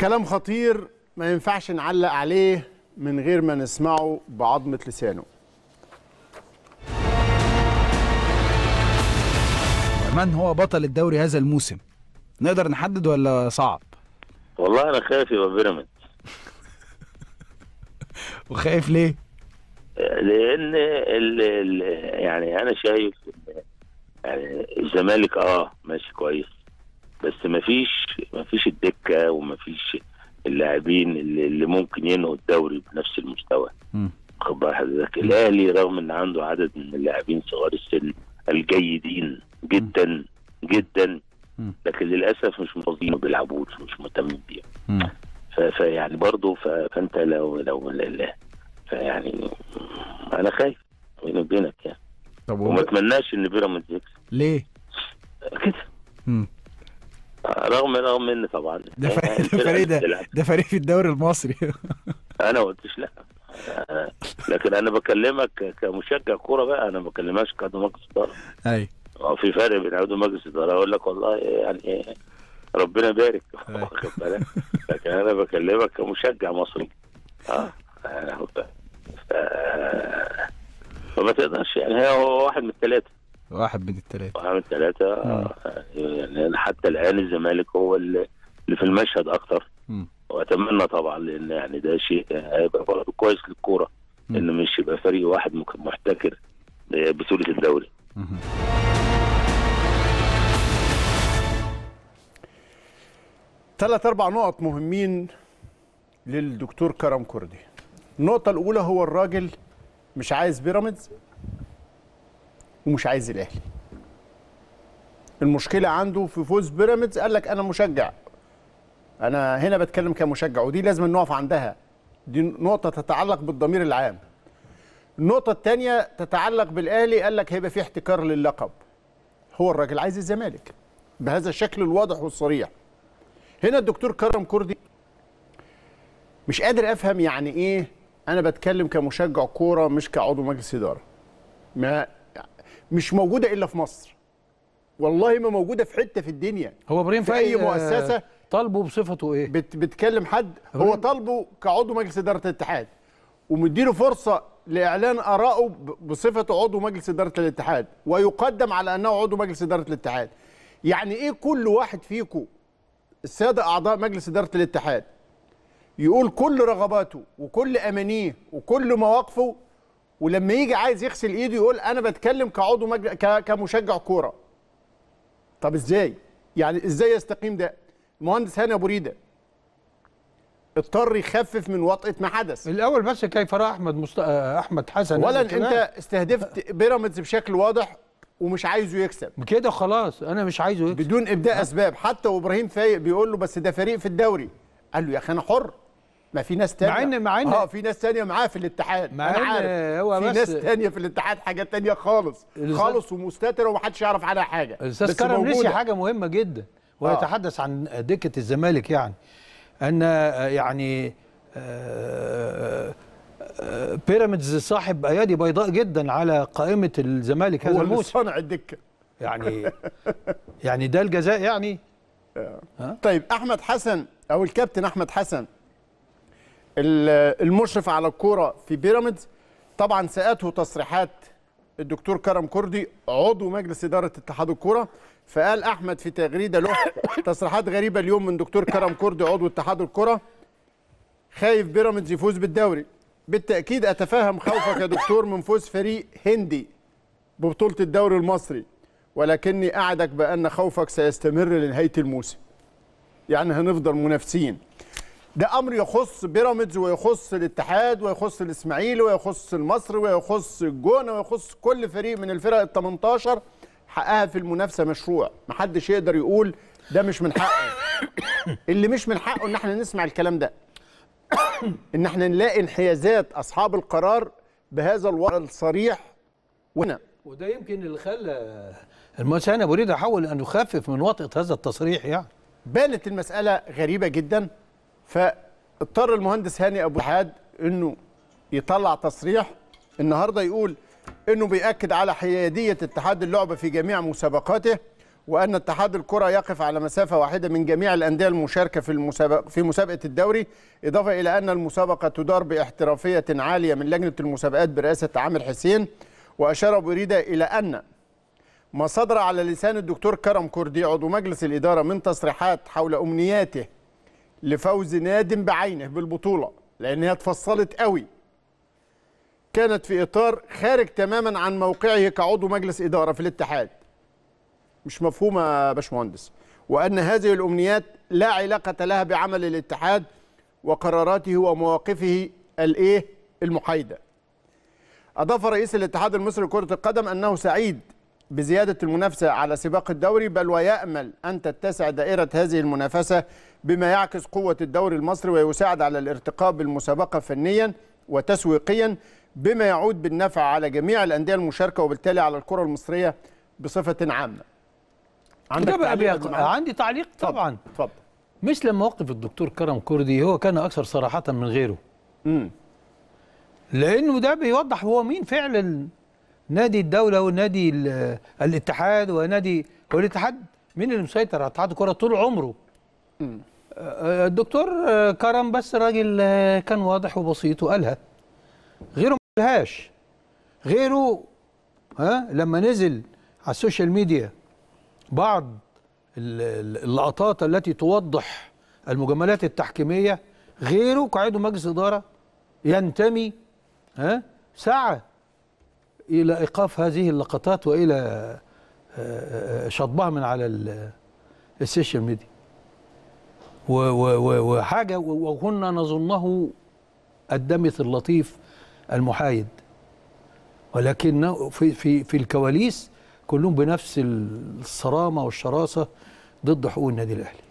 كلام خطير ما ينفعش نعلق عليه من غير ما نسمعه بعظمة لسانه. من هو بطل الدوري هذا الموسم؟ نقدر نحدد ولا صعب؟ والله أنا خايف يبقى بيراميدز. وخايف ليه؟ لأن ال ال يعني أنا شايف يعني الزمالك آه ماشي كويس. بس مفيش مفيش الدكة ومفيش اللاعبين اللي, اللي ممكن ينهوا الدوري بنفس المستوى مم. خد بال حضرتك الأهلي رغم إن عنده عدد من اللاعبين صغار السن الجيدين جدا جدا. لكن للأسف مش مفضلين ما بيلعبوش مش مهتمين بيهم فيعني برضه فأنت لو لو فيعني أنا خايف بيني وبينك يعني طب وما. أتمناش إن بيراميدز يكسب ليه كده. رغم رغم إن طبعا. ده فريق ده ده, فريق في الدوري المصري. أنا ما قلتش لا. آه، لكن أنا بكلمك كمشجع كورة بقى أنا ما بكلمهاش كعضو مجلس اداره أي. هو في فرق بين عضو مجلس اداره أقول لك والله يعني إيه، ربنا يبارك. واخد بالك؟ لكن أنا بكلمك كمشجع مصري. آه ف- فما تقدرش يعني هو واحد من الثلاثه واحد من الثلاثه واحد من الثلاثه آه، يعني أنا حتى الان الزمالك هو اللي اللي في المشهد أكتر. مم. وأتمنى طبعا لأن يعني ده شيء هيبقى برضه كويس للكورة. مم. ان مش يبقى فريق واحد محتكر بطوله الدوري. ثلاث أربع نقط مهمين للدكتور كرم كردي. النقطة الأولى هو الراجل مش عايز بيراميدز. ومش عايز الأهلي. المشكلة عنده في فوز بيراميدز قال لك أنا مشجع. أنا هنا بتكلم كمشجع ودي لازم نقف عندها. دي نقطة تتعلق بالضمير العام. النقطة الثانية تتعلق بالأهلي قال لك هيبقى في احتكار للقب. هو الراجل عايز الزمالك بهذا الشكل الواضح والصريح. هنا الدكتور كرم كردي مش قادر أفهم يعني إيه أنا بتكلم كمشجع كورة مش كعضو مجلس إدارة. ما مش موجودة إلا في مصر. والله ما موجودة في حتة في الدنيا. هو إبراهيم في أي مؤسسة طالبه بصفته إيه؟ بت بتكلم حد هو طالبه كعضو مجلس إدارة الاتحاد. ومديله فرصة لإعلان ارائه بصفته عضو مجلس إدارة الاتحاد. ويقدم على أنه عضو مجلس إدارة الاتحاد. يعني إيه كل واحد فيكم السادة أعضاء مجلس إدارة الاتحاد؟ يقول كل رغباته وكل أمانيه وكل مواقفه ولما يجي عايز يغسل ايده يقول أنا بتكلم كعضو مجل... ك... كمشجع كورة. طب إزاي؟ يعني إزاي يستقيم ده؟ المهندس هاني أبو ريدة اضطر يخفف من وطئه ما حدث. الأول بس كيف رأى أحمد مست... آه، أحمد حسن الكلام؟ انت استهدفت بيراميدز بشكل واضح ومش عايزه يكسب. كده خلاص أنا مش عايزه يكسب. بدون إبداء أسباب. حتى وابراهيم فايق بيقول له بس ده فريق في الدوري. قال له يا أخي أنا حر. ما في ناس تانية. مع إن- مع إن- آه في ناس تانية معاه في الاتحاد. مع أنا عارف. هو في بس- ناس تانية في الاتحاد حاجات تانية خالص. خالص ومستترة ومحدش يعرف عنها حاجة. الأستاذ كرم نسي. حاجة مهمة جدا ويتحدث عن دكة الزمالك يعني. أن آه، يعني آه، آه، بيراميدز صاحب أيادي بيضاء جدا على قائمة الزمالك هذا هو الموسم. صانع الدكة. يعني يعني ده الجزاء يعني. طيب أحمد حسن أو الكابتن أحمد حسن المشرف على الكورة في بيراميدز. طبعا ساءته تصريحات الدكتور كرم كردي عضو مجلس إدارة اتحاد الكورة. فقال أحمد في تغريدة له تصريحات غريبة اليوم من دكتور كرم كردي عضو اتحاد الكورة. خايف بيراميدز يفوز بالدوري. بالتأكيد أتفهم خوفك يا دكتور من فوز فريق هندي ببطولة الدوري المصري ولكني أعدك بأن خوفك سيستمر لنهاية الموسم. يعني هنفضل منافسين. ده أمر يخص بيراميدز ويخص الاتحاد ويخص الإسماعيلي ويخص المصري ويخص الجونة ويخص كل فريق من الفرق ال 18 حقها في المنافسة مشروع. محدش يقدر يقول ده مش من حقه. اللي مش من حقه إن إحنا نسمع الكلام ده. إن إحنا نلاقي انحيازات أصحاب القرار بهذا الوضع الصريح. وهنا. وده يمكن اللي خلى المهندس هاني أبو ريدة حاول أن يخفف من وطئة هذا التصريح يعني. بانت المسألة غريبة جدا. فاضطر المهندس هاني أبو الحاد أنه يطلع تصريح النهاردة يقول أنه بيأكد على حيادية اتحاد اللعبة في جميع مسابقاته وأن اتحاد الكرة يقف على مسافة واحدة من جميع الأندية المشاركة في المسابقة في مسابقة الدوري إضافة إلى أن المسابقة تدار باحترافية عالية من لجنة المسابقات برئاسة عامر حسين. وأشار أبو ريدة إلى أن ما صدر على لسان الدكتور كرم كردي عضو مجلس الإدارة من تصريحات حول أمنياته لفوز ناد بعينه بالبطولة لأن هي اتفصلت قوي. كانت في إطار خارج تماما عن موقعه كعضو مجلس إدارة في الاتحاد. مش مفهومة يا باشمهندس. وأن هذه الأمنيات لا علاقة لها بعمل الاتحاد وقراراته ومواقفه الإيه؟ المحايدة. أضاف رئيس الاتحاد المصري لكرة القدم أنه سعيد بزيادة المنافسة على سباق الدوري بل ويأمل أن تتسع دائرة هذه المنافسة بما يعكس قوة الدوري المصري ويساعد على الارتقاء بالمسابقة فنيا وتسويقيا بما يعود بالنفع على جميع الأندية المشاركة وبالتالي على الكرة المصرية بصفة عامة. بقى تعليق؟ عندي تعليق طبعا. اتفضل مثل موقف الدكتور كرم كردي هو كان أكثر صراحة من غيره. امم لأنه ده بيوضح هو مين فعلا نادي الدولة ونادي ال- الاتحاد ونادي هو الاتحاد مين اللي مسيطر؟ على اتحاد الكره طول عمره. آه، الدكتور آه، كرم بس راجل آه، كان واضح وبسيط وقالها. غيره ما قالهاش. غيره ها لما نزل على السوشيال ميديا بعض ال- ال- اللقطات التي توضح المجاملات التحكيمية غيره كعضو مجلس إدارة ينتمي ها سعى إلى إيقاف هذه اللقطات وإلى آه، آه، شطبها من على ال- السوشيال ميديا. و- و- و- وحاجة و- وكنا نظنه الدمث اللطيف المحايد. ولكن في في في الكواليس كلهم بنفس الصرامة والشراسة ضد حقوق النادي الأهلي.